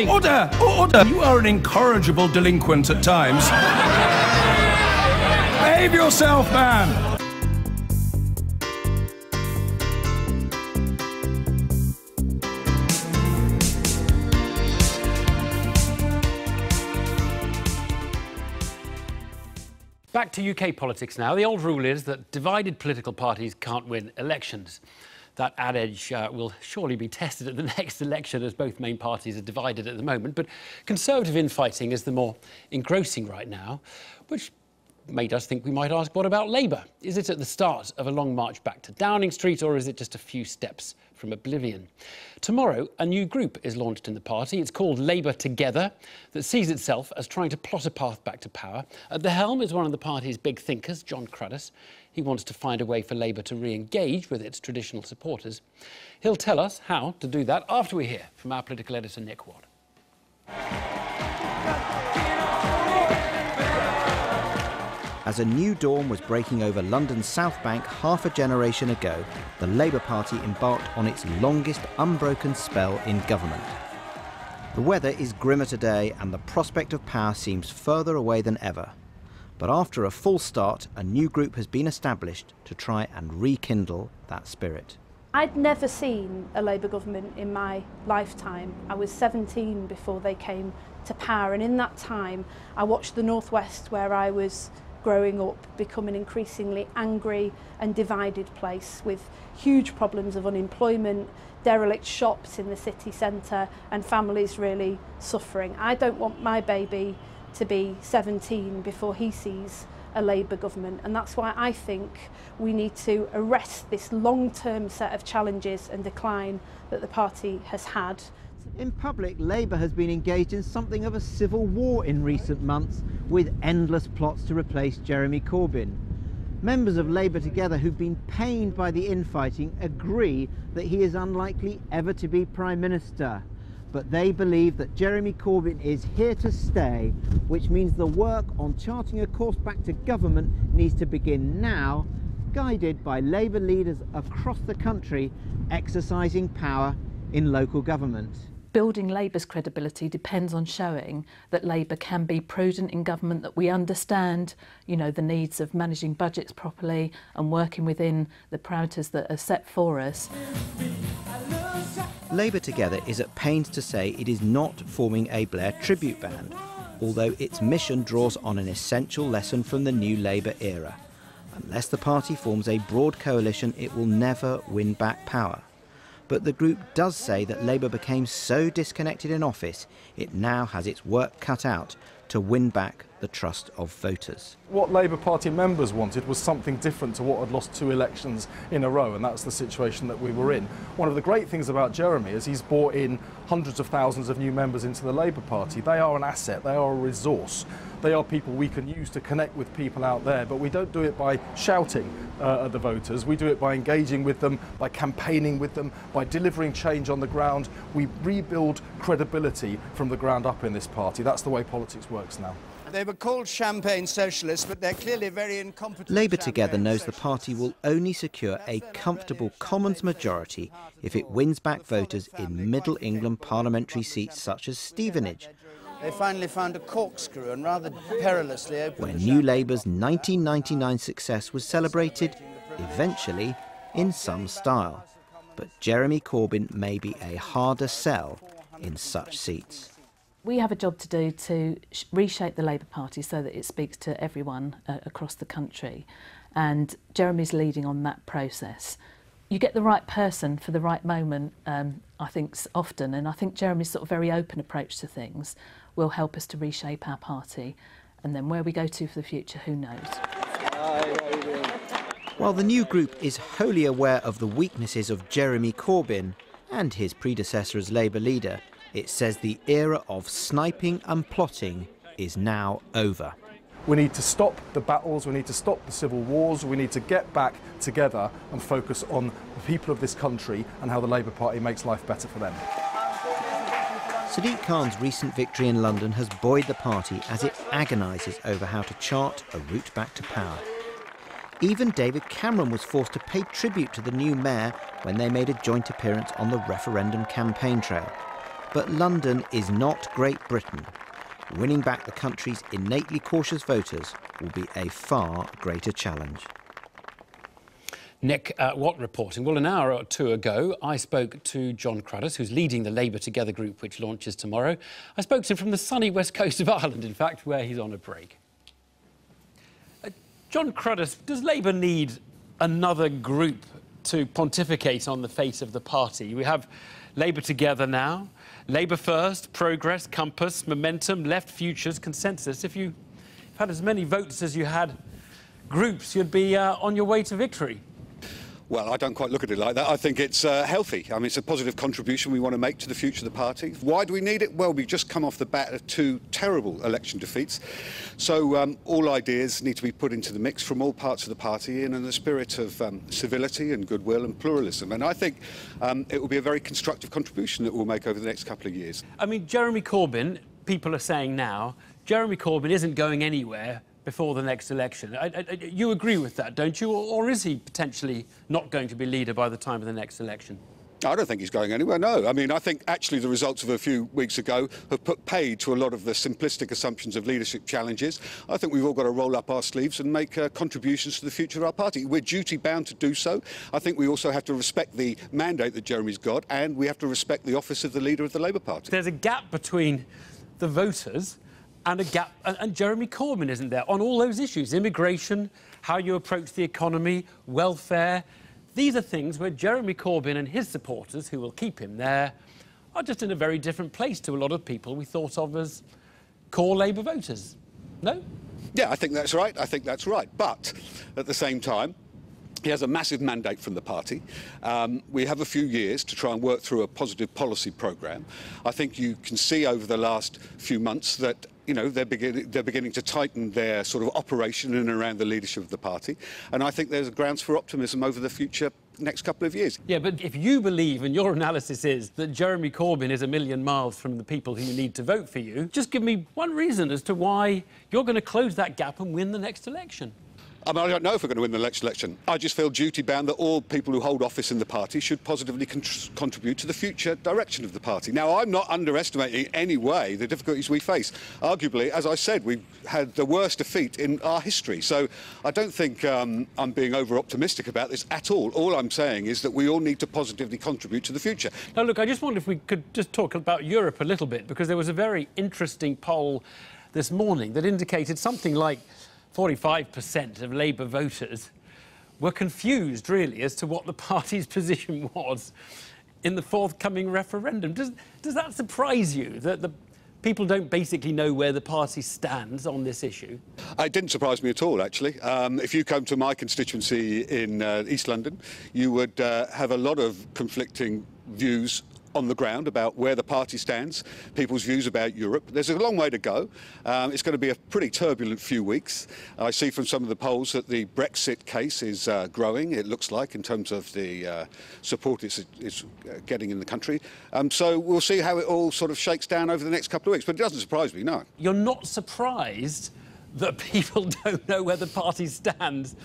Order! Order! You are an incorrigible delinquent at times. Behave yourself, man! Back to UK politics now. The old rule is that divided political parties can't win elections. That adage uh, will surely be tested at the next election as both main parties are divided at the moment. But Conservative infighting is the more engrossing right now, which made us think we might ask, what about Labour? Is it at the start of a long march back to Downing Street or is it just a few steps from oblivion? Tomorrow, a new group is launched in the party. It's called Labour Together, that sees itself as trying to plot a path back to power. At the helm is one of the party's big thinkers, Jon Cruddas. He wants to find a way for Labour to re-engage with its traditional supporters. He'll tell us how to do that after we hear from our political editor, Nick Watt. As a new dawn was breaking over London's South Bank half a generation ago, the Labour Party embarked on its longest unbroken spell in government. The weather is grimmer today and the prospect of power seems further away than ever. But after a full start, a new group has been established to try and rekindle that spirit. I'd never seen a Labour government in my lifetime. I was 17 before they came to power and in that time I watched the Northwest where I was growing up become an increasingly angry and divided place with huge problems of unemployment, derelict shops in the city centre and families really suffering. I don't want my baby to be 17 before he sees a Labour government and that's why I think we need to arrest this long-term set of challenges and decline that the party has had. In public, Labour has been engaged in something of a civil war in recent months with endless plots to replace Jeremy Corbyn. Members of Labour Together who've been pained by the infighting agree that he is unlikely ever to be Prime Minister. But they believe that Jeremy Corbyn is here to stay, which means the work on charting a course back to government needs to begin now, guided by Labour leaders across the country exercising power in local government building Labour's credibility depends on showing that Labour can be prudent in government, that we understand, you know, the needs of managing budgets properly and working within the parameters that are set for us. Labour Together is at pains to say it is not forming a Blair tribute band, although its mission draws on an essential lesson from the new Labour era. Unless the party forms a broad coalition, it will never win back power. But the group does say that Labour became so disconnected in office, it now has its work cut out to win back the trust of voters. What Labour Party members wanted was something different to what had lost two elections in a row, and that's the situation that we were in. One of the great things about Jeremy is he's brought in hundreds of thousands of new members into the Labour Party. They are an asset, they are a resource. They are people we can use to connect with people out there, but we don't do it by shouting uh, at the voters. We do it by engaging with them, by campaigning with them, by delivering change on the ground. We rebuild credibility from the ground up in this party. That's the way politics works now. They were called champagne socialists, but they're clearly very incompetent. Labour Together knows the party will only secure a comfortable Commons majority if it wins back voters in Middle England parliamentary seats such as Stevenage, they finally found a corkscrew and rather perilously opened Where New Labour's 1999 success was celebrated, eventually, in some style. But Jeremy Corbyn may be a harder sell in such seats. We have a job to do to reshape the Labour Party so that it speaks to everyone uh, across the country. And Jeremy's leading on that process. You get the right person for the right moment, um, I think, often. And I think Jeremy's sort of very open approach to things will help us to reshape our party. And then where we go to for the future, who knows? While the new group is wholly aware of the weaknesses of Jeremy Corbyn and his predecessor as Labour leader, it says the era of sniping and plotting is now over. We need to stop the battles, we need to stop the civil wars, we need to get back together and focus on the people of this country and how the Labour Party makes life better for them. Sadiq Khan's recent victory in London has buoyed the party as it agonises over how to chart a route back to power. Even David Cameron was forced to pay tribute to the new mayor when they made a joint appearance on the referendum campaign trail. But London is not Great Britain. Winning back the country's innately cautious voters will be a far greater challenge. Nick uh, Watt reporting. Well, an hour or two ago, I spoke to Jon Cruddas, who's leading the Labour Together group, which launches tomorrow. I spoke to him from the sunny west coast of Ireland, in fact, where he's on a break. Uh, Jon Cruddas, does Labour need another group to pontificate on the fate of the party? We have Labour Together now, Labour First, Progress, Compass, Momentum, Left Futures, Consensus. If you had as many votes as you had groups, you'd be uh, on your way to victory. Well, I don't quite look at it like that. I think it's uh, healthy. I mean, it's a positive contribution we want to make to the future of the party. Why do we need it? Well, we've just come off the bat of two terrible election defeats. So um, all ideas need to be put into the mix from all parts of the party in, in the spirit of um, civility and goodwill and pluralism. And I think um, it will be a very constructive contribution that we'll make over the next couple of years. I mean, Jeremy Corbyn, people are saying now, Jeremy Corbyn isn't going anywhere before the next election. I, I, you agree with that, don't you? Or, or is he potentially not going to be leader by the time of the next election? I don't think he's going anywhere, no. I mean, I think actually the results of a few weeks ago have put paid to a lot of the simplistic assumptions of leadership challenges. I think we've all got to roll up our sleeves and make uh, contributions to the future of our party. We're duty bound to do so. I think we also have to respect the mandate that Jeremy's got and we have to respect the office of the leader of the Labour Party. There's a gap between the voters and a gap. And, and, Jeremy Corbyn isn't there on all those issues immigration, how you approach the economy, welfare. These are things where Jeremy Corbyn and his supporters, who will keep him there, are just in a very different place to a lot of people we thought of as core Labour voters. No? Yeah, I think that's right. I think that's right. But at the same time, he has a massive mandate from the party. Um, we have a few years to try and work through a positive policy programme. I think you can see over the last few months that you know, they're, begin they're beginning to tighten their sort of operation in and around the leadership of the party. And I think there's grounds for optimism over the future next couple of years. Yeah, but if you believe, and your analysis is, that Jeremy Corbyn is a million miles from the people who need to vote for you, just give me one reason as to why you're going to close that gap and win the next election. I mean, I don't know if we're going to win the next election. I just feel duty bound that all people who hold office in the party should positively con contribute to the future direction of the party. Now, I'm not underestimating in any way the difficulties we face. Arguably, as I said, we've had the worst defeat in our history. So I don't think um, I'm being over optimistic about this at all. All I'm saying is that we all need to positively contribute to the future. Now, look, I just wonder if we could just talk about Europe a little bit, because there was a very interesting poll this morning that indicated something like 45% of Labour voters were confused, really, as to what the party's position was in the forthcoming referendum. Does, does that surprise you, that the people don't basically know where the party stands on this issue? It didn't surprise me at all, actually. Um, if you come to my constituency in uh, East London, you would uh, have a lot of conflicting views on the ground about where the party stands, people's views about Europe. There's a long way to go. Um, it's going to be a pretty turbulent few weeks. I see from some of the polls that the Brexit case is uh, growing, it looks like, in terms of the uh, support it's, it's uh, getting in the country. Um, so we'll see how it all sort of shakes down over the next couple of weeks. But it doesn't surprise me, no. You're not surprised that people don't know where the party stands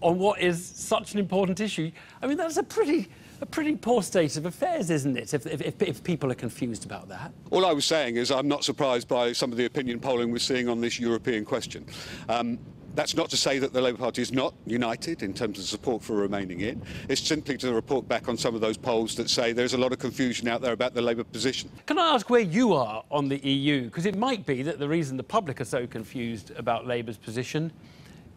on what is such an important issue. I mean, that's a pretty a pretty poor state of affairs, isn't it, if, if, if, people are confused about that? All I was saying is I'm not surprised by some of the opinion polling we're seeing on this European question. Um, that's not to say that the Labour Party is not united in terms of support for remaining in. It's simply to report back on some of those polls that say there's a lot of confusion out there about the Labour position. Can I ask where you are on the EU? Because it might be that the reason the public are so confused about Labour's position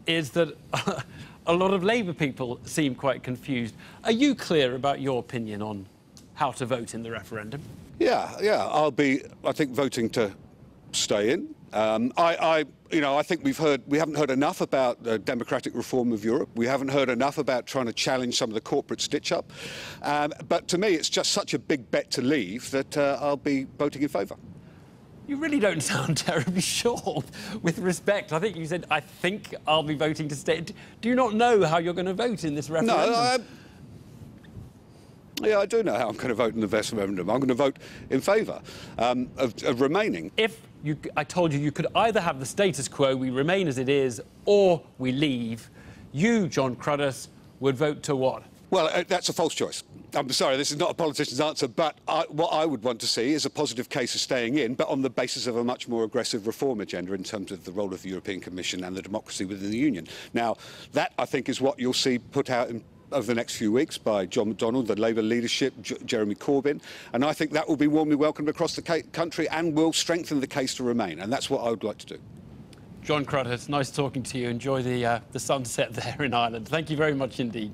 is that a lot of Labour people seem quite confused. Are you clear about your opinion on how to vote in the referendum? Yeah, yeah. I'll be, I think, voting to stay in. Um, I, I, you know, I think we've heard, we haven't heard enough about the democratic reform of Europe. We haven't heard enough about trying to challenge some of the corporate stitch-up. Um, but to me, it's just such a big bet to leave that uh, I'll be voting in favour. You really don't sound terribly sure. With respect, I think you said, I think I'll be voting to stay. Do you not know how you're going to vote in this referendum? No, I, yeah, I do know how I'm going to vote in the referendum. I'm going to vote in favour um, of, of, remaining. If you, I told you you could either have the status quo, we remain as it is, or we leave, you, Jon Cruddas, would vote to what? Well, uh, that's a false choice. I'm sorry, this is not a politician's answer, but I, what I would want to see is a positive case of staying in, but on the basis of a much more aggressive reform agenda in terms of the role of the European Commission and the democracy within the Union. Now, that I think is what you'll see put out in over the next few weeks by John McDonnell, the Labour leadership, J Jeremy Corbyn, and I think that will be warmly welcomed across the country and will strengthen the case to remain, and that's what I would like to do. Jon Cruddas, nice talking to you. Enjoy the, uh, the sunset there in Ireland. Thank you very much indeed.